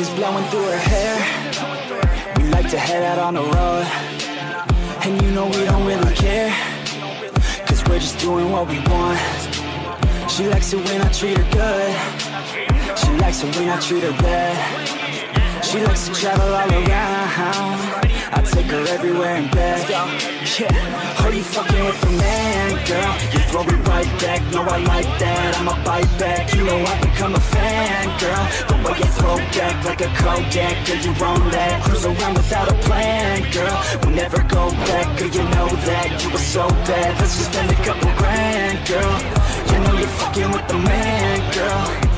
wind is blowing through her hair. We like to head out on the road. And you know we don't really care. Cause we're just doing what we want. She likes it when I treat her good. She likes it when I treat her bad She likes to travel all around. I take her everywhere and back Yeah, oh you fucking with the man, girl? You throw it right back, no I like that. I'ma bite back, you know I become a fan, girl. The way you throw back like a Kodak Girl, you own that, cruise around without a plan, girl. We'll never go back, girl, you know that. You were so bad, let's just spend a couple grand, girl. You know you're fucking with the man, girl.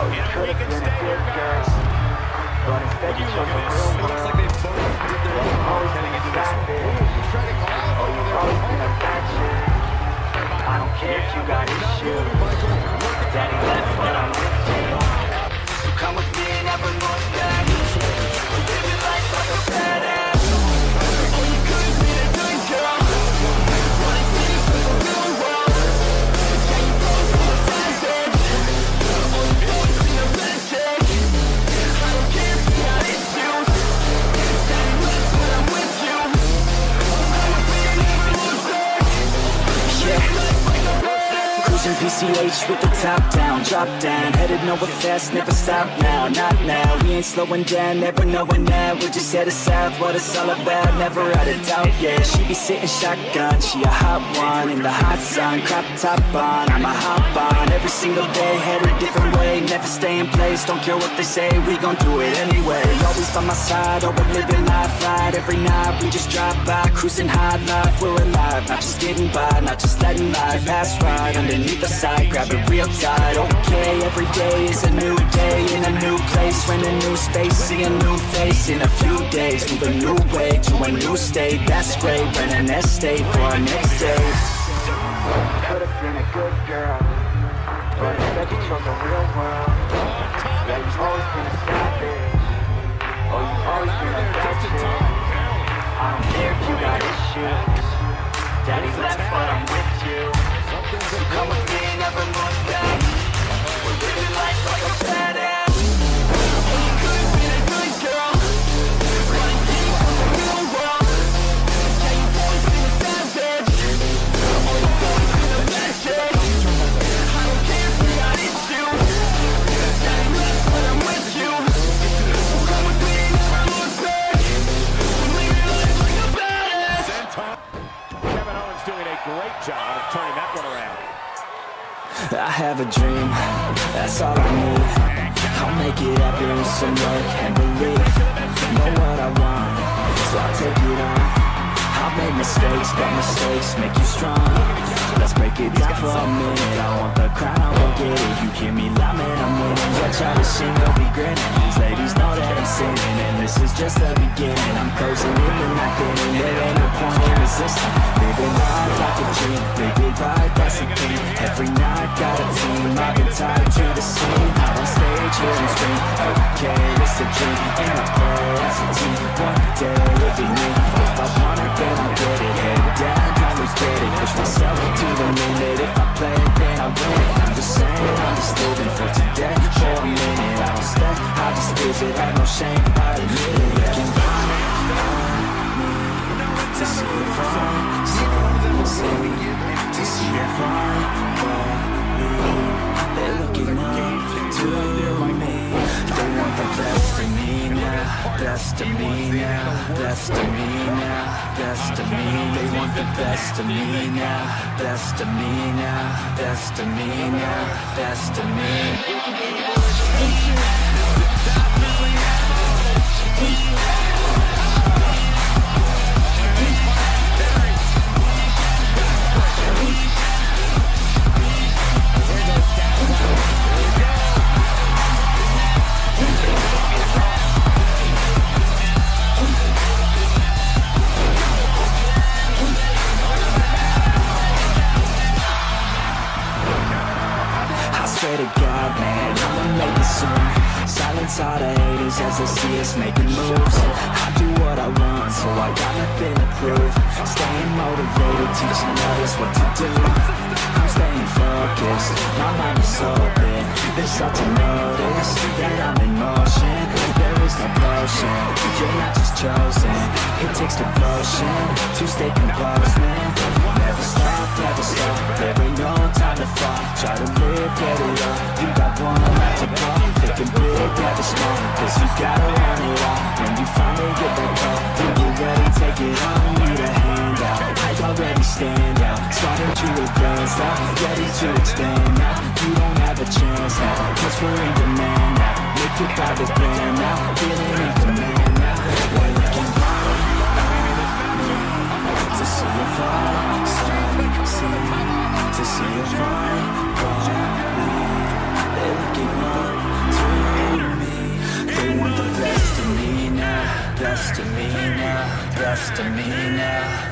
Oh, you but instead you chose the real world. Looks like they both did their homework heading into this one. Oh. I don't care if you got issues. Daddy left, but I'm with you. So come with me and never PCH with the top down, drop down Headed nowhere fast, never stop now, not now We ain't slowing down, never knowing now We're just headed south, what it's all about Never out of doubt, yeah She be sitting shotgun, she a hot one In the hot sun, crop top on I'm a hop on, every single day Headed different way, never stay in place Don't care what they say, we gon' do it anyway Always by my side, always living life right Every night we just drive by, cruising high life We're alive, not just getting by Not just letting life pass right underneath the side Grab it real tight, okay Every day is a new day in a new place When a new space, see a new face. In a few days, move a new way To a new state, that's great Rent an estate for our next day. Could've been a good girl But instead you chose the real world Yeah, you've always been a savage. Oh, you've always been a bad I don't care if you got issues. Daddy left, but I'm with you. So come with never look back. We're living life like a badass Make it happen with some work and belief Know what I want, so I'll take it on. I've made mistakes, but mistakes make you strong. Let's break it down for a minute. I want the crown, I won't get it. You hear me loud, man, I'm winning. Yeah, try to sing, they'll be grinning. These ladies know that I'm sinning And this is just the beginning. I'm closing in the night inning There ain't no point in resisting Living life like a dream a dream And I play as a team One day, it'll be me. If I it, then I'll get it. Head down, lose credit Push myself to the limit. If I play it, then I win it. I'm just saying, I'm just living for today. For a minute, I don't stay. I just visit, have no shame Best of me now Best of me now Best of me They want the best of me now Best of me now Best of me now Best of me I stuff to notice, that I'm in motion There is no potion You're not just chosen It takes devotion To stay composed, man Never stop, never stop There ain't no time to fall Try to live, get it up You got one life to pop Thinking big, never small Cause you gotta want it all When you finally get that call You get ready, take it on Need a hand out I already stand out. Starting to advance now Ready to expand chance now Cause we're in demand now Make it private plan now Feeling in command now We're looking right To see if I To see if I They're looking up to me They want the best of me now. Best of me now. Best of me now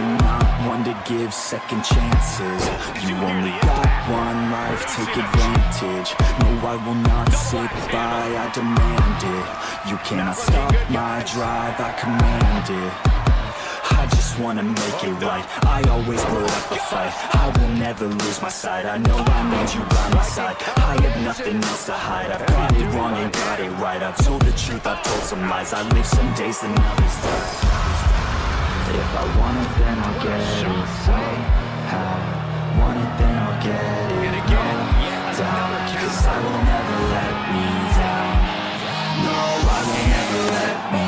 my I am not one to give second chances. You only got one life, take advantage. No, I will not sit by, I demand it. You cannot stop my drive, I command it. I just wanna make it right. I always put up a fight. I will never lose my sight. I know I need you by my side. I have nothing else to hide. I've got it wrong and got it right. I've told the truth, I've told some lies. I live some days and others die if I want it, then I'll get it somehow. Want it, then I'll get it. No doubt, 'cause I will never let me down. No, I will never let me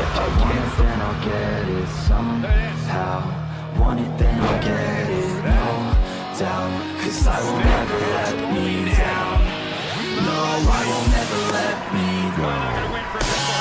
If I want it, then I'll get it somehow. Want it, then I'll get it, no doubt. Cause I will never let me down. No, I will never let me down.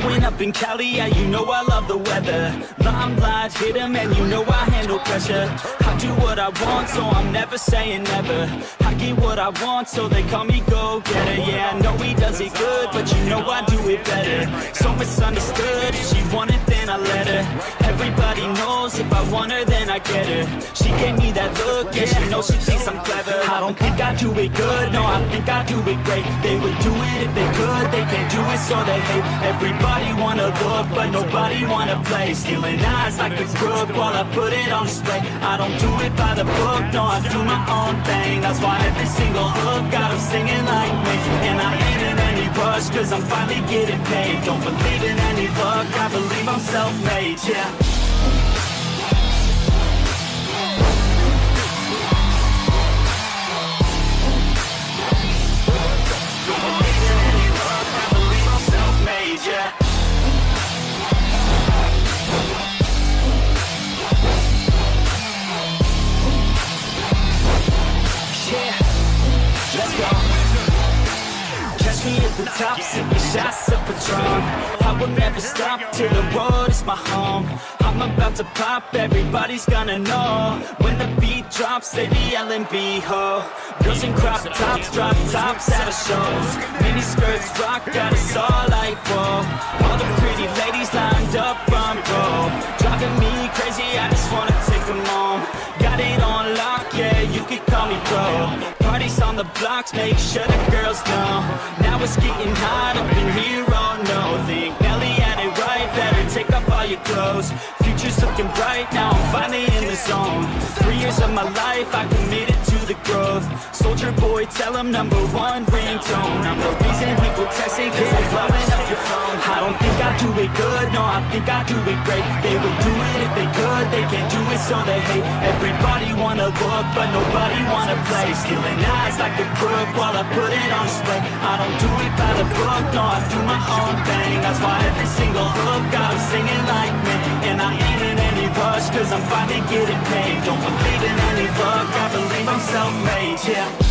Growing up in Cali, yeah, you know I love the weather. Limelight hit 'em, and you know I handle pressure. I do what I want, so I'm never saying never. I get what I want, so they call me go-getter. Yeah, I know he does it good, but you know I do it better. So misunderstood, if she wanted then I let her. Everybody knows if I want her then I get her. She gave me that look, yeah she knows she thinks I'm clever. I don't think I do it good, no I think I do it great. They would do it if they could, they can't do it so they hate. Everybody wanna look, but nobody wanna play. Stealing eyes like a crook while I put it on display. I don't do it by the book, no I do my own thing. That's why every single hook got them singing like me. And I ain't in any rush, cause I'm finally getting paid. Don't believe in any luck, I believe I'm self-made, yeah Catch at the top, sipping shots of Patron. I will never stop till the road is my home. I'm about to pop, everybody's gonna know. When the beat drops, they be yelling B-ho. Girls in crop tops, drop tops at a shows. Mini skirts rock, got us all like whoa. All the pretty ladies lined up front row. Driving me crazy, the blocks, make sure the girls know. Now it's getting hot up in here, oh no. Think Nelly had it right, better take off all your clothes. Future's looking bright, now I'm finally in the zone. Three years of my life, I committed to the growth. Soulja Boy, tell him number one ringtone. I'm the reason do it good, no, I think I do it great. They would do it if they could, they can't do it so they hate. Everybody wanna look, but nobody wanna play. Stealing eyes like a crook while I put it on display. I don't do it by the book, no, I do my own thing. That's why every single hook got them singing like me. And I ain't in any rush, cause I'm finally getting paid. Don't believe in any luck, I believe I'm self-made, yeah.